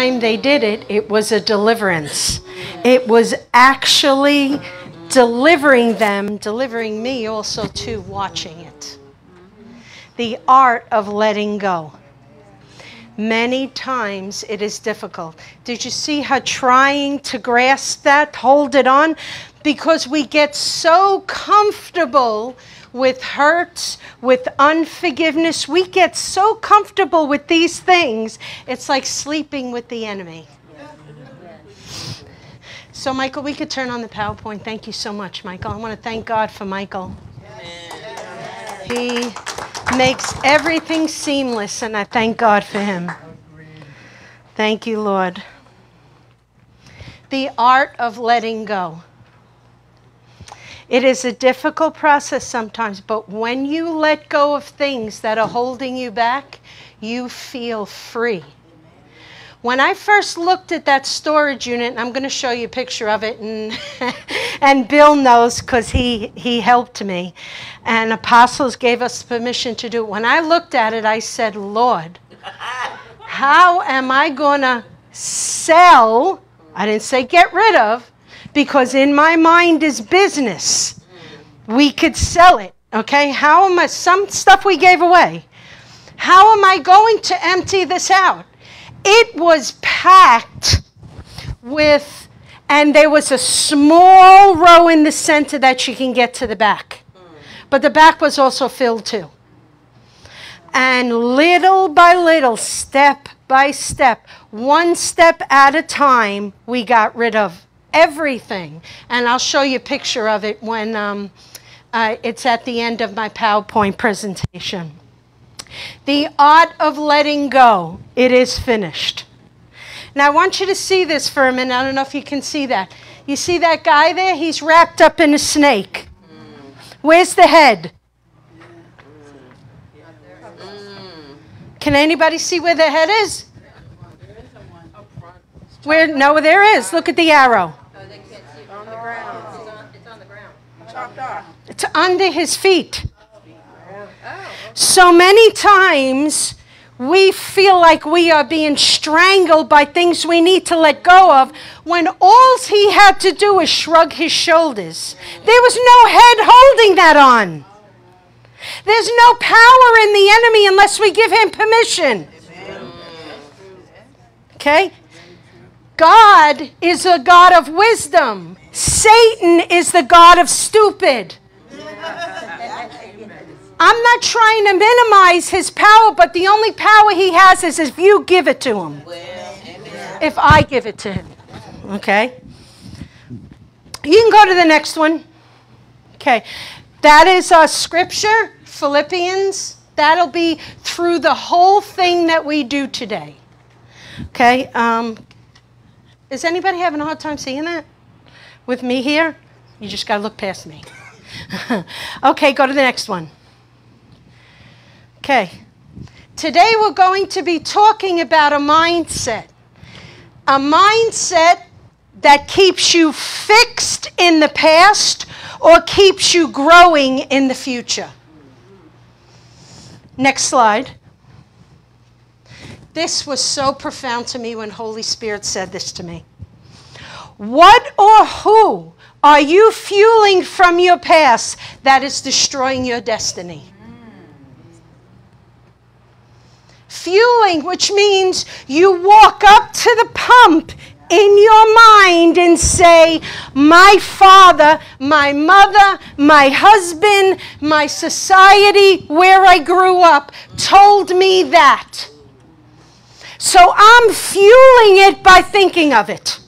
time they did it, it was a deliverance. It was actually delivering them, delivering me also to watching it. The art of letting go. Many times it is difficult. Did you see how trying to grasp that, hold it on? Because we get so comfortable with hurts, with unforgiveness. We get so comfortable with these things, it's like sleeping with the enemy. So, Michael, we could turn on the PowerPoint. Thank you so much, Michael. I want to thank God for Michael. He makes everything seamless, and I thank God for him. Thank you, Lord. The art of letting go. It is a difficult process sometimes, but when you let go of things that are holding you back, you feel free. When I first looked at that storage unit, and I'm going to show you a picture of it, and, and Bill knows because he, he helped me, and Apostles gave us permission to do it. When I looked at it, I said, Lord, how am I going to sell? I didn't say get rid of, because in my mind is business. We could sell it, okay? How am I, some stuff we gave away. How am I going to empty this out? it was packed with, and there was a small row in the center that you can get to the back. But the back was also filled too. And little by little, step by step, one step at a time, we got rid of everything. And I'll show you a picture of it when um, uh, it's at the end of my PowerPoint presentation. The art of letting go. It is finished. Now, I want you to see this for a minute. I don't know if you can see that. You see that guy there? He's wrapped up in a snake. Where's the head? Can anybody see where the head is? Where? No, there is. Look at the arrow. It's under his feet. Oh. So many times we feel like we are being strangled by things we need to let go of when all he had to do was shrug his shoulders. There was no head holding that on. There's no power in the enemy unless we give him permission. Okay? God is a God of wisdom. Satan is the God of stupid. I'm not trying to minimize his power, but the only power he has is if you give it to him. If I give it to him. Okay? You can go to the next one. Okay. That is a scripture, Philippians. That'll be through the whole thing that we do today. Okay. Um, is anybody having a hard time seeing that? With me here? You just got to look past me. okay, go to the next one. Okay. Today we're going to be talking about a mindset. A mindset that keeps you fixed in the past or keeps you growing in the future. Next slide. This was so profound to me when Holy Spirit said this to me. What or who are you fueling from your past that is destroying your destiny? fueling, which means you walk up to the pump in your mind and say, My father, my mother, my husband, my society, where I grew up, told me that. So I'm fueling it by thinking of it.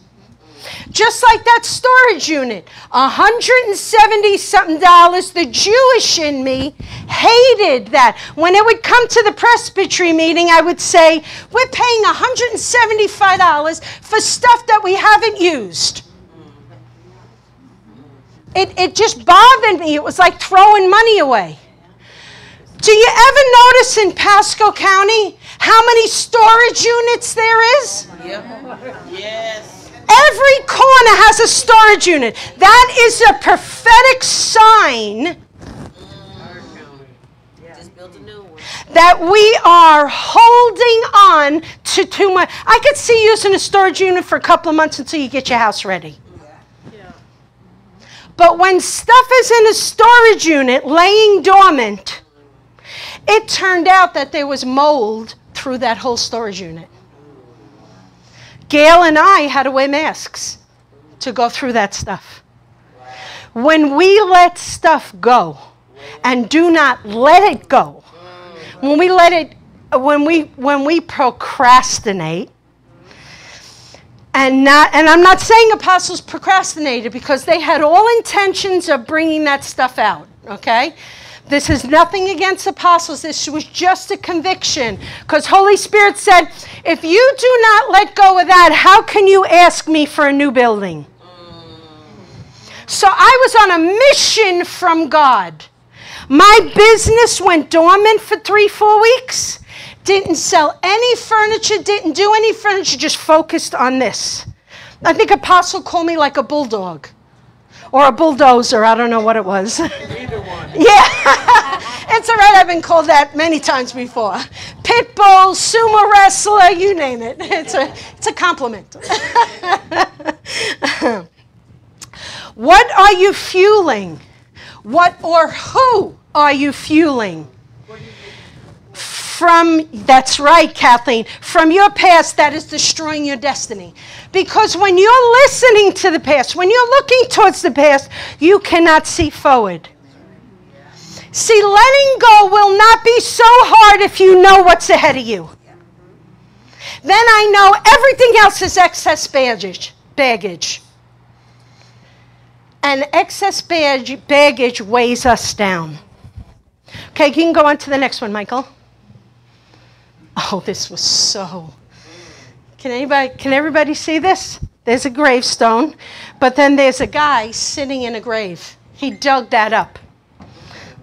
Just like that storage unit, 170 something dollars. The Jewish in me hated that. When it would come to the presbytery meeting, I would say, We're paying $175 for stuff that we haven't used. It, it just bothered me. It was like throwing money away. Do you ever notice in Pasco County how many storage units there is? Yep. Yes. Every corner has a storage unit. That is a prophetic sign that we are holding on to too much. I could see using a storage unit for a couple of months until you get your house ready. But when stuff is in a storage unit laying dormant, it turned out that there was mold through that whole storage unit. Gail and I had to wear masks to go through that stuff. When we let stuff go and do not let it go, when we let it, when we, when we procrastinate, and not and i'm not saying apostles procrastinated because they had all intentions of bringing that stuff out okay this is nothing against apostles this was just a conviction because holy spirit said if you do not let go of that how can you ask me for a new building so i was on a mission from god my business went dormant for three four weeks didn't sell any furniture, didn't do any furniture, just focused on this. I think Apostle called me like a bulldog or a bulldozer. I don't know what it was. Yeah. it's all right. I've been called that many times before. Pit bull, sumo wrestler, you name it. It's a, it's a compliment. what are you fueling? What or who are you fueling? from, that's right, Kathleen, from your past that is destroying your destiny. Because when you're listening to the past, when you're looking towards the past, you cannot see forward. See, letting go will not be so hard if you know what's ahead of you. Then I know everything else is excess baggage. baggage. And excess baggage weighs us down. Okay, you can go on to the next one, Michael. Oh, this was so. Can anybody can everybody see this? There's a gravestone, but then there's a guy sitting in a grave. He dug that up.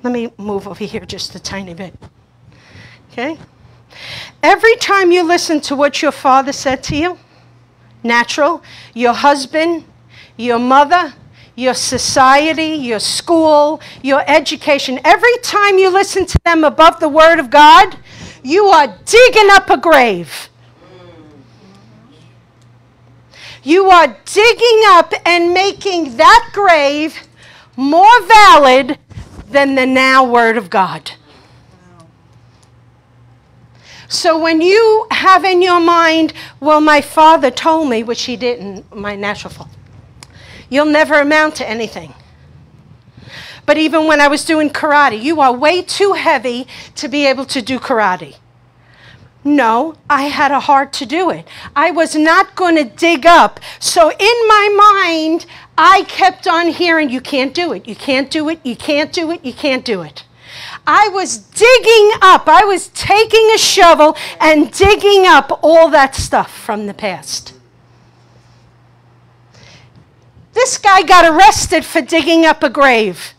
Let me move over here just a tiny bit. Okay? Every time you listen to what your father said to you, natural, your husband, your mother, your society, your school, your education, every time you listen to them above the Word of God, you are digging up a grave. You are digging up and making that grave more valid than the now Word of God. So when you have in your mind, well, my father told me, which he didn't, my natural fault, you'll never amount to anything. But even when I was doing karate, you are way too heavy to be able to do karate. No, I had a heart to do it. I was not going to dig up. So in my mind, I kept on hearing, you can't do it, you can't do it, you can't do it, you can't do it. I was digging up, I was taking a shovel and digging up all that stuff from the past. This guy got arrested for digging up a grave.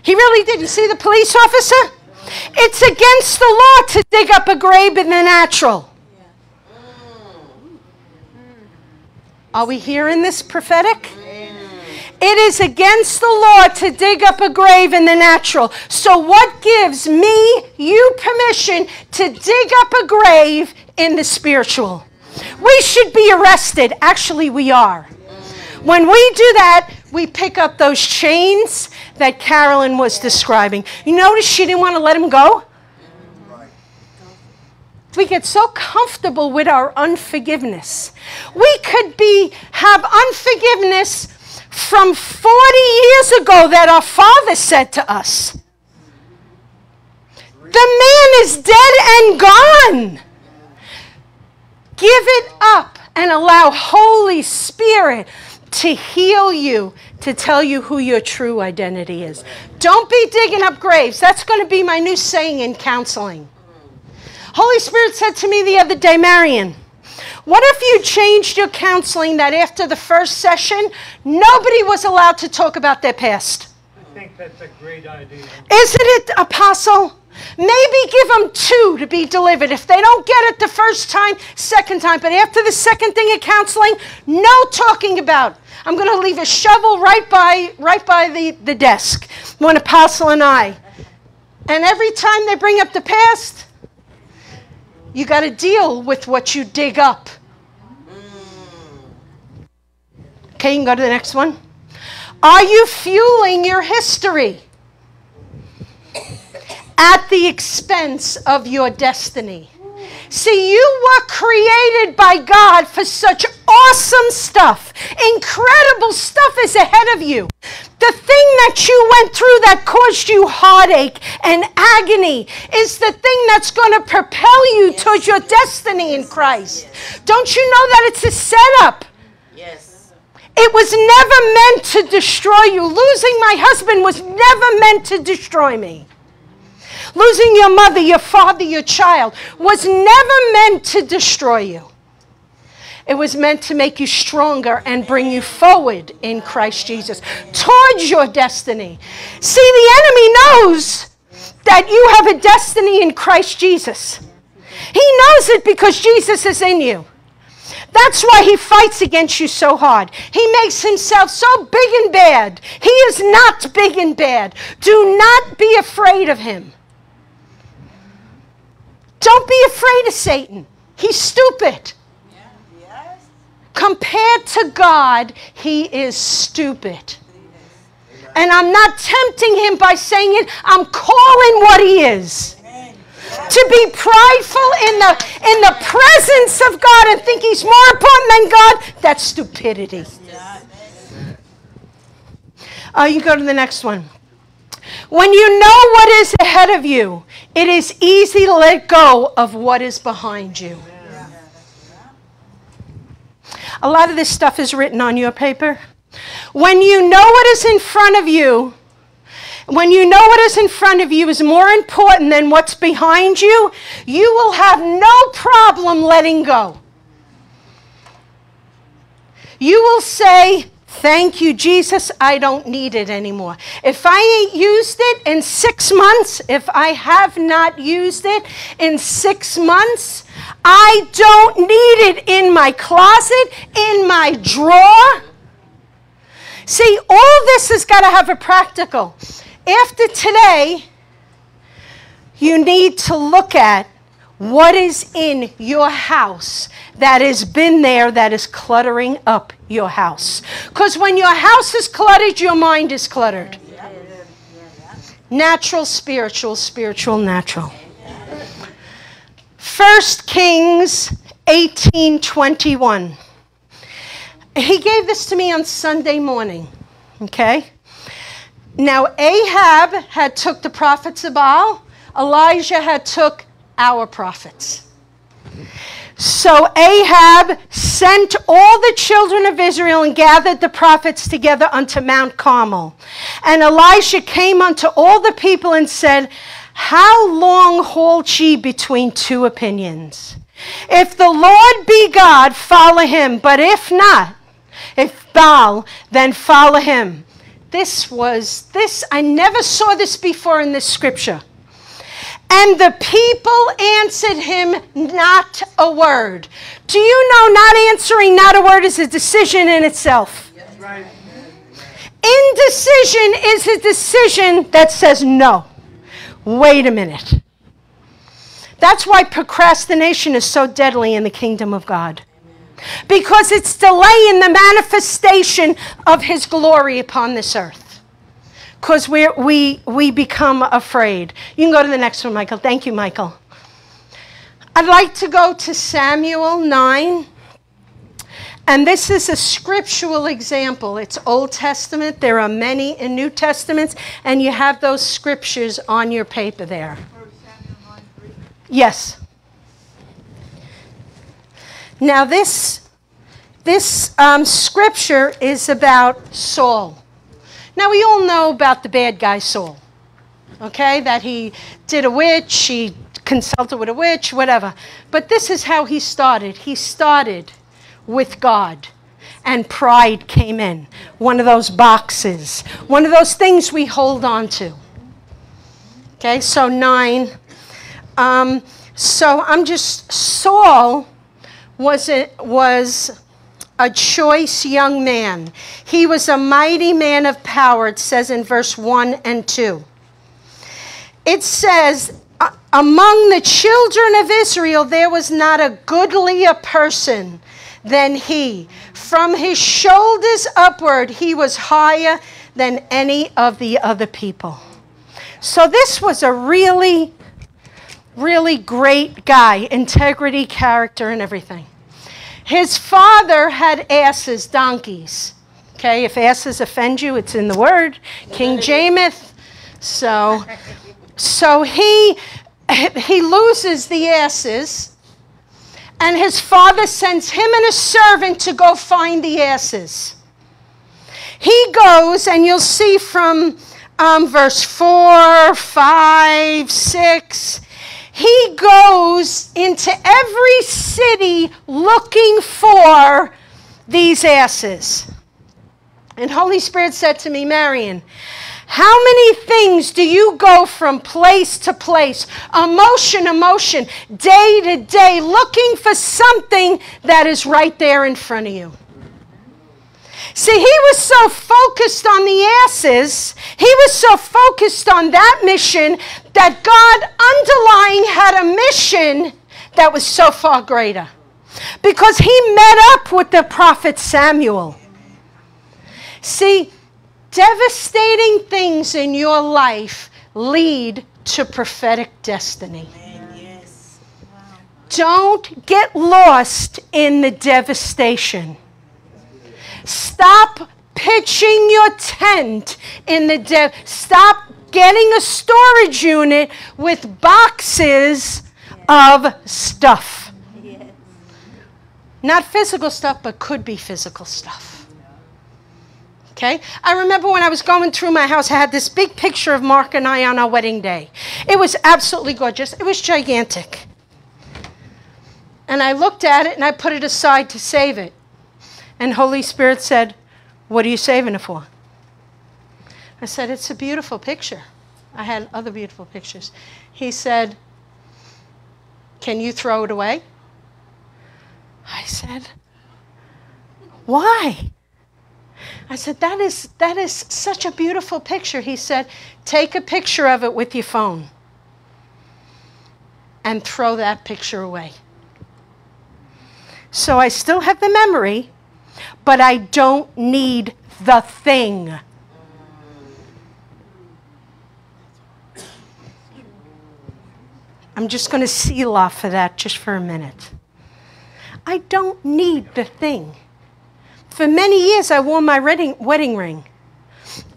He really did. You see the police officer? It's against the law to dig up a grave in the natural. Are we hearing this prophetic? It is against the law to dig up a grave in the natural. So, what gives me, you, permission to dig up a grave in the spiritual? We should be arrested. Actually, we are. When we do that, we pick up those chains that Carolyn was describing. You notice she didn't want to let him go? We get so comfortable with our unforgiveness. We could be have unforgiveness from 40 years ago that our father said to us. The man is dead and gone. Give it up and allow Holy Spirit to heal you, to tell you who your true identity is. Don't be digging up graves. That's going to be my new saying in counseling. Holy Spirit said to me the other day, Marion, what if you changed your counseling that after the first session, nobody was allowed to talk about their past? I think that's a great idea. Isn't it, Apostle? Maybe give them two to be delivered. If they don't get it the first time, second time. But after the second thing of counseling, no talking about. I'm going to leave a shovel right by, right by the, the desk. One apostle and I. And every time they bring up the past, you got to deal with what you dig up. Okay, you can go to the next one. Are you fueling your history at the expense of your destiny? See, you were created by God for such awesome stuff. Incredible stuff is ahead of you. The thing that you went through that caused you heartache and agony is the thing that's going to propel you yes. towards your destiny in Christ. Yes. Don't you know that it's a setup? Yes. It was never meant to destroy you. Losing my husband was never meant to destroy me. Losing your mother, your father, your child was never meant to destroy you. It was meant to make you stronger and bring you forward in Christ Jesus towards your destiny. See, the enemy knows that you have a destiny in Christ Jesus. He knows it because Jesus is in you. That's why he fights against you so hard. He makes himself so big and bad. He is not big and bad. Do not be afraid of him. Don't be afraid of Satan. He's stupid. Compared to God, he is stupid. And I'm not tempting him by saying it, I'm calling what he is. To be prideful in the, in the presence of God and think he's more important than God, that's stupidity. Uh, you go to the next one. When you know what is ahead of you, it is easy to let go of what is behind you. A lot of this stuff is written on your paper. When you know what is in front of you, when you know what is in front of you is more important than what's behind you, you will have no problem letting go. You will say, Thank you, Jesus. I don't need it anymore. If I ain't used it in six months, if I have not used it in six months, I don't need it in my closet, in my drawer. See, all this has got to have a practical. After today, you need to look at what is in your house that has been there that is cluttering up your house. Because when your house is cluttered, your mind is cluttered. Natural, spiritual, spiritual, natural. First Kings 18:21. He gave this to me on Sunday morning. Okay? Now Ahab had took the prophets of Baal, Elijah had took our prophets. So Ahab sent all the children of Israel and gathered the prophets together unto Mount Carmel. And Elisha came unto all the people and said, How long halt ye between two opinions? If the Lord be God, follow him, but if not, if Baal, then follow him. This was, this, I never saw this before in this scripture. And the people answered him not a word. Do you know not answering not a word is a decision in itself? Right. Indecision is a decision that says no. Wait a minute. That's why procrastination is so deadly in the kingdom of God. Because it's delaying the manifestation of his glory upon this earth because we we, we become afraid. You can go to the next one, Michael. Thank you, Michael. I'd like to go to Samuel 9. And this is a scriptural example. It's Old Testament. There are many in New Testaments, and you have those scriptures on your paper there. Yes. Now, this, this um, scripture is about Saul. Now, we all know about the bad guy Saul, okay? That he did a witch, he consulted with a witch, whatever. But this is how he started. He started with God, and pride came in. One of those boxes, one of those things we hold on to. Okay, so nine. Um, so I'm just, Saul was, it, was a choice young man. He was a mighty man of power, it says in verse 1 and 2. it says, Among the children of Israel, there was not a goodlier person than he. From his shoulders upward, he was higher than any of the other people. So this was a really, really great guy, integrity, character, and everything. His father had asses, donkeys. Okay, if asses offend you, it's in the word. King James. So, so he he loses the asses, and his father sends him and a servant to go find the asses. He goes, and you'll see from um, verse 4, 5, 6. He goes into every city looking for these asses. And Holy Spirit said to me, Marion, how many things do you go from place to place, emotion, emotion, day to day, looking for something that is right there in front of you? See, he was so focused on the asses, he was so focused on that mission that God underlying had a mission that was so far greater. Because he met up with the prophet Samuel. See, devastating things in your life lead to prophetic destiny. Don't get lost in the devastation. Stop pitching your tent in the dev. Stop getting a storage unit with boxes of stuff. Not physical stuff, but could be physical stuff. Okay? I remember when I was going through my house, I had this big picture of Mark and I on our wedding day. It was absolutely gorgeous, it was gigantic. And I looked at it and I put it aside to save it. And Holy Spirit said, What are you saving it for? I said, It's a beautiful picture. I had other beautiful pictures. He said, Can you throw it away? I said, Why? I said, that is, that is such a beautiful picture. He said, Take a picture of it with your phone and throw that picture away. So I still have the memory, but I don't need the thing. I'm just going to seal off of that just for a minute. I don't need the thing. For many years, I wore my wedding, wedding ring.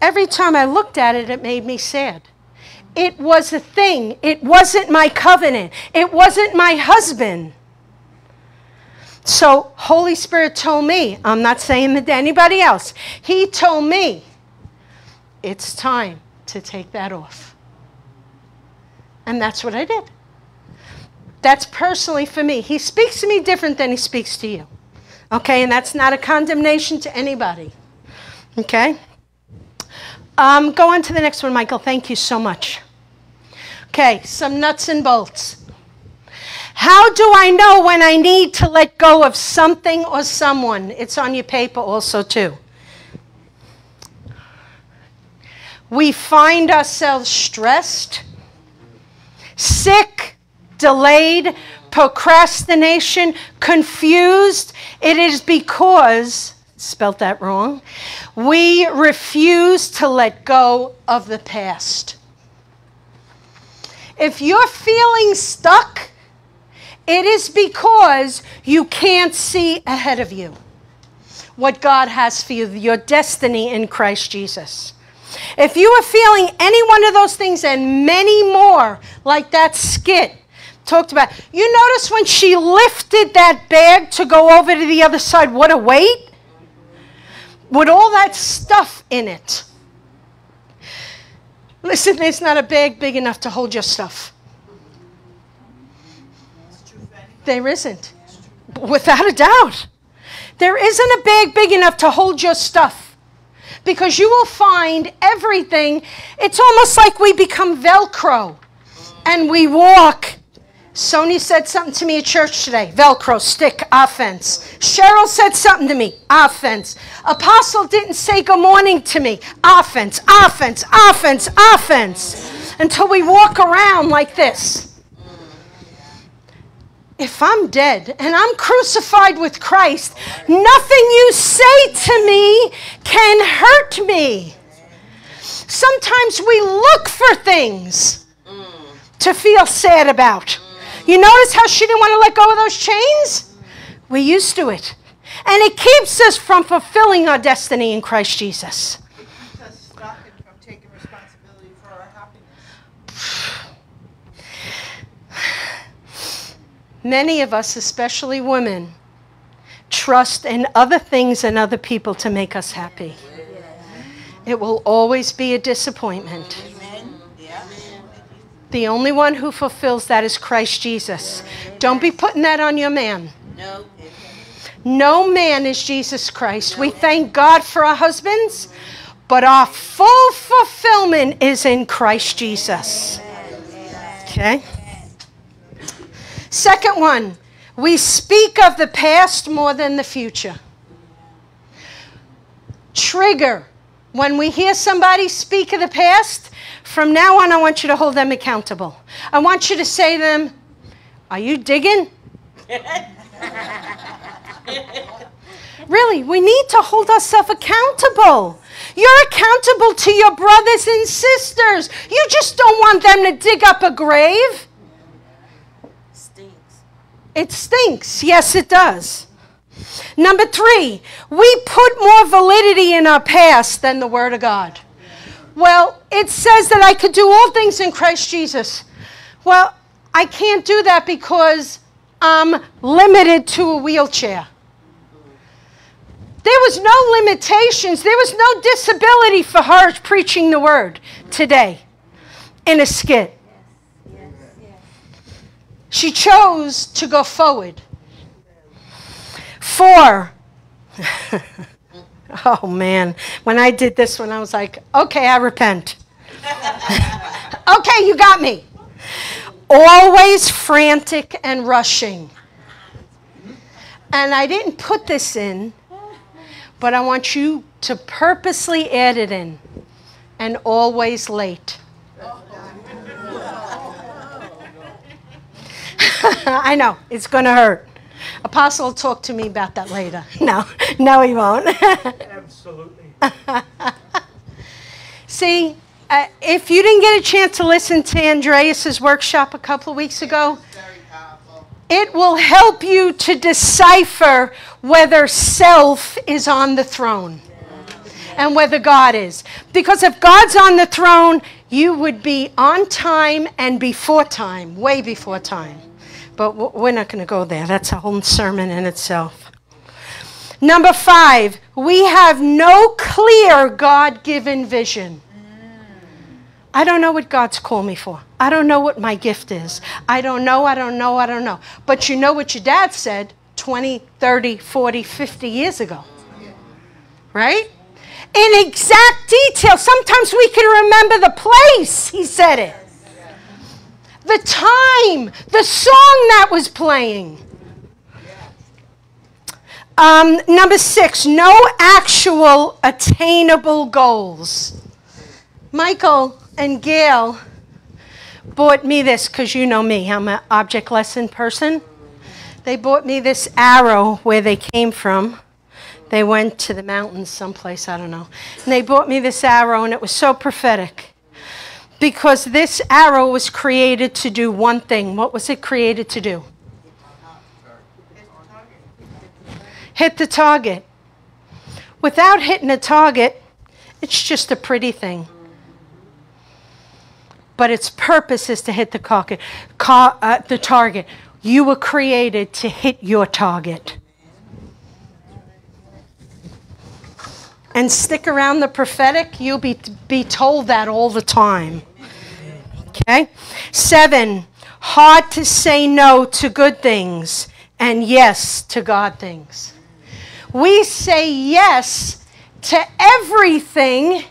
Every time I looked at it, it made me sad. It was a thing. It wasn't my covenant. It wasn't my husband. So, Holy Spirit told me, I'm not saying that to anybody else, He told me, it's time to take that off. And that's what I did. That's personally for me. He speaks to me different than He speaks to you. Okay, and that's not a condemnation to anybody. Okay? Um, go on to the next one, Michael. Thank you so much. Okay, some nuts and bolts. How do I know when I need to let go of something or someone? It's on your paper also, too. We find ourselves stressed, sick, delayed, procrastination, confused. It is because, spelt that wrong, we refuse to let go of the past. If you're feeling stuck, it is because you can't see ahead of you what God has for you, your destiny in Christ Jesus. If you are feeling any one of those things and many more, like that skit talked about, you notice when she lifted that bag to go over to the other side, what a weight? With all that stuff in it. Listen, there's not a bag big enough to hold your stuff. There isn't. Without a doubt. There isn't a bag big enough to hold your stuff. Because you will find everything. It's almost like we become Velcro and we walk. Sony said something to me at church today Velcro, stick, offense. Cheryl said something to me, offense. Apostle didn't say good morning to me, offense, offense, offense, offense. until we walk around like this. If I'm dead and I'm crucified with Christ, nothing you say to me can hurt me. Sometimes we look for things to feel sad about. You notice how she didn't want to let go of those chains? We're used to it. And it keeps us from fulfilling our destiny in Christ Jesus. It keeps us stuck and from taking responsibility for our happiness. Many of us, especially women, trust in other things and other people to make us happy. It will always be a disappointment. The only one who fulfills that is Christ Jesus. Don't be putting that on your man. No. Man is Jesus Christ. We thank God for our husbands, but our full fulfillment is in Christ Jesus. Okay? Second one, we speak of the past more than the future. Trigger. When we hear somebody speak of the past, from now on, I want you to hold them accountable. I want you to say to them, Are you digging? Really, we need to hold ourselves accountable. You're accountable to your brothers and sisters. You just don't want them to dig up a grave. It stinks. Yes, it does. Number three, we put more validity in our past than the Word of God. Well, it says that I could do all things in Christ Jesus. Well, I can't do that because I'm limited to a wheelchair. There was no limitations, there was no disability for her preaching the Word today in a skit. She chose to go forward. Four. oh man, when I did this one, I was like, okay, I repent. okay, you got me. Always frantic and rushing. And I didn't put this in, but I want you to purposely add it in. And always late. I know, it's going to hurt. Apostle will talk to me about that later. No, no, he won't. Absolutely. See, uh, if you didn't get a chance to listen to Andreas's workshop a couple of weeks ago, it will help you to decipher whether self is on the throne and whether God is. Because if God's on the throne, you would be on time and before time, way before time. But we're not going to go there. That's a whole sermon in itself. Number five, we have no clear God given vision. I don't know what God's called me for. I don't know what my gift is. I don't know, I don't know, I don't know. But you know what your dad said 20, 30, 40, 50 years ago. Right? In exact detail. Sometimes we can remember the place he said it, the time, the song that was playing. Um, number six, no actual attainable goals. Michael and Gail bought me this because you know me, I'm an object lesson person. They bought me this arrow where they came from. They went to the mountains someplace, I don't know. And they bought me this arrow, and it was so prophetic. Because this arrow was created to do one thing. What was it created to do? Hit the target. Without hitting a target, it's just a pretty thing but its purpose is to hit the, target. Ca- uh, the target. You were created to hit your target. And stick around the prophetic, you'll be, be told that all the time. Okay? Seven, hard to say no to good things and yes to God things. We say yes to everything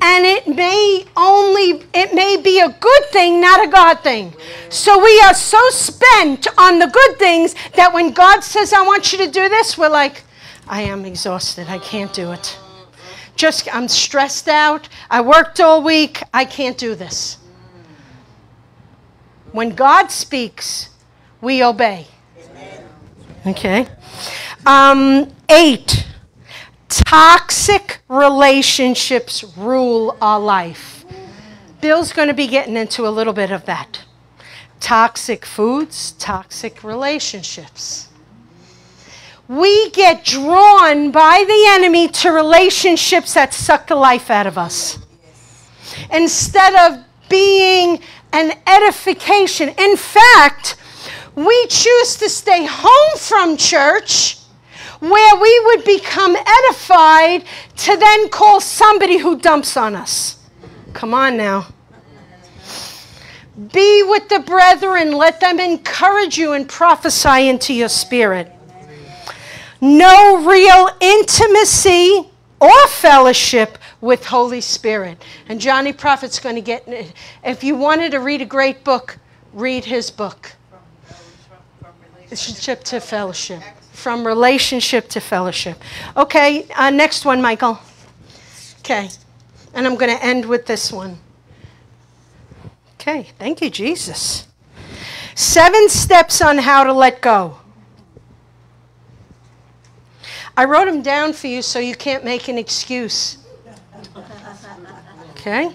and it may only it may be a good thing not a god thing. So we are so spent on the good things that when god says i want you to do this we're like i am exhausted. I can't do it. Just i'm stressed out. I worked all week. I can't do this When God speaks, we obey. Okay. Um, eight, toxic relationships rule our life. Bill's going to be getting into a little bit of that. Toxic foods, toxic relationships. We get drawn by the enemy to relationships that suck the life out of us. Instead of being an edification. In fact, we choose to stay home from church where we would become edified to then call somebody who dumps on us. Come on now. Be with the brethren, let them encourage you and prophesy into your spirit. No real intimacy or fellowship with Holy Spirit. And Johnny Prophet's going to get, if you wanted to read a great book, read his book. Relationship to fellowship. From relationship to fellowship. Okay, uh, next one, Michael. Okay, and I'm going to end with this one. Okay, thank you, Jesus. Seven steps on how to let go. I wrote them down for you so you can't make an excuse. Okay?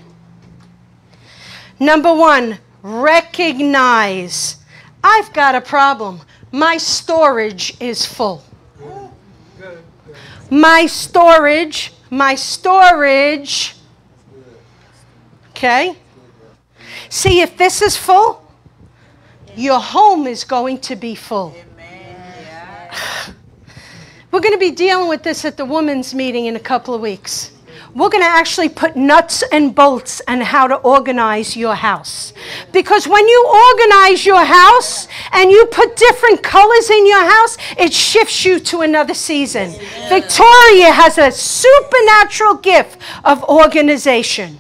Number one, recognize I've got a problem. My storage is full. My storage, my storage. Okay? See, if this is full, your home is going to be full. We're going to be dealing with this at the women's meeting in a couple of weeks. We're going to actually put nuts and bolts on how to organize your house. Because when you organize your house and you put different colors in your house, it shifts you to another season. Victoria has a supernatural gift of organization.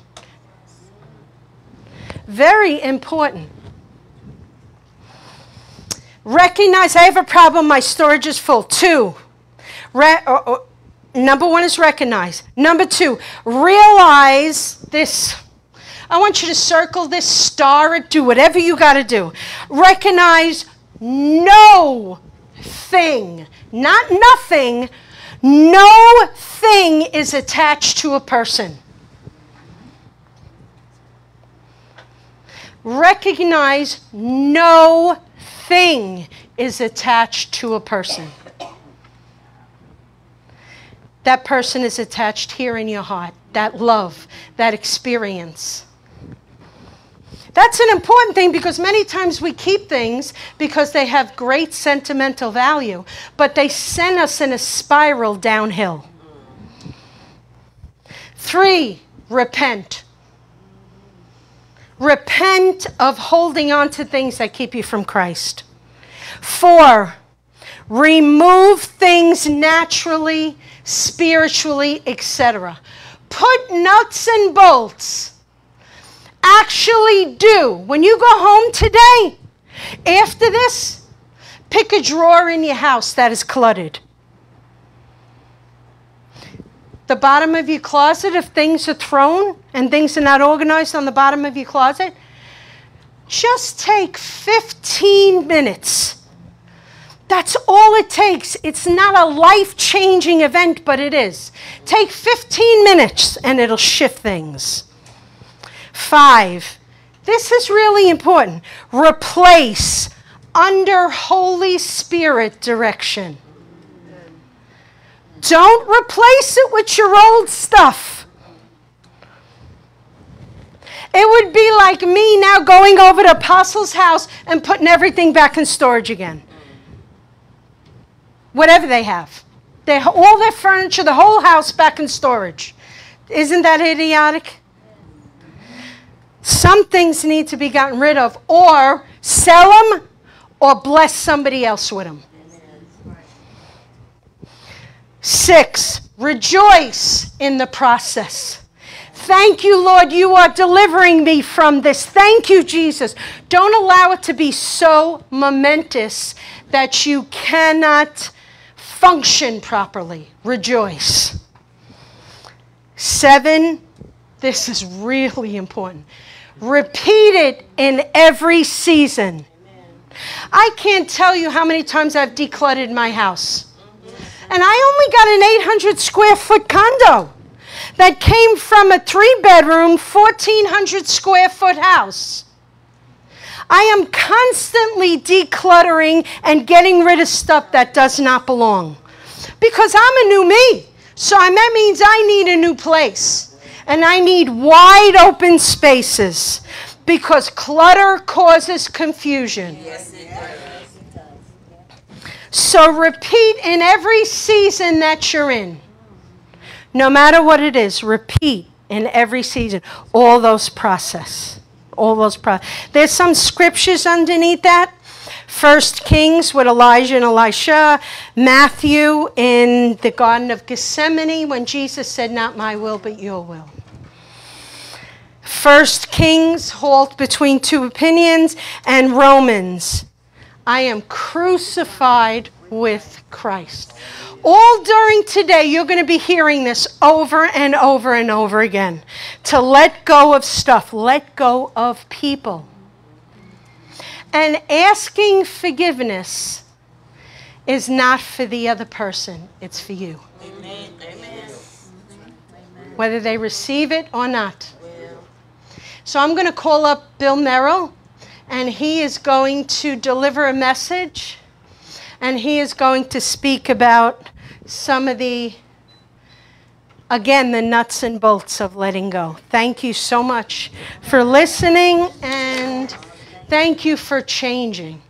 Very important. Recognize I have a problem, my storage is full. Two, re- or, or, number one is recognize. Number two, realize this. I want you to circle this, star it, do whatever you got to do. Recognize no thing, not nothing, no thing is attached to a person. Recognize no thing is attached to a person. That person is attached here in your heart, that love, that experience. That's an important thing because many times we keep things because they have great sentimental value, but they send us in a spiral downhill. Three, repent. Repent of holding on to things that keep you from Christ. Four, remove things naturally, spiritually, etc. Put nuts and bolts. Actually, do. When you go home today, after this, pick a drawer in your house that is cluttered. The bottom of your closet, if things are thrown and things are not organized on the bottom of your closet, just take 15 minutes that's all it takes. It's not a life changing event, but it is. Take 15 minutes and it'll shift things. Five, this is really important. Replace under Holy Spirit direction. Don't replace it with your old stuff. It would be like me now going over to Apostle's house and putting everything back in storage again whatever they have. They, all their furniture, the whole house back in storage. Isn't that idiotic? Some things need to be gotten rid of, or sell them, or bless somebody else with them. Six, rejoice in the process. Thank you, Lord, you are delivering me from this. Thank you, Jesus. Don't allow it to be so momentous that you cannot function properly. Rejoice. Seven, this is really important. Repeat it in every season. I can't tell you how many times I've decluttered my house. And I only got an 800 square foot condo that came from a three bedroom, 1,400 square foot house. I am constantly decluttering and getting rid of stuff that does not belong because I'm a new me. So that means I need a new place and I need wide open spaces because clutter causes confusion. Yes, it does. So repeat in every season that you're in. No matter what it is, repeat in every season all those process. All those process. There's some scriptures underneath that. First Kings with Elijah and Elisha, Matthew in the Garden of Gethsemane when Jesus said, Not my will, but your will. First Kings, halt between two opinions, and Romans. I am crucified with Christ. All during today, you're going to be hearing this over and over and over again. To let go of stuff, let go of people. And asking forgiveness is not for the other person, it's for you. Amen. Whether they receive it or not. So I'm going to call up Bill Merrill, and he is going to deliver a message, and he is going to speak about some of the, again, the nuts and bolts of letting go. Thank you so much for listening, and thank you for changing.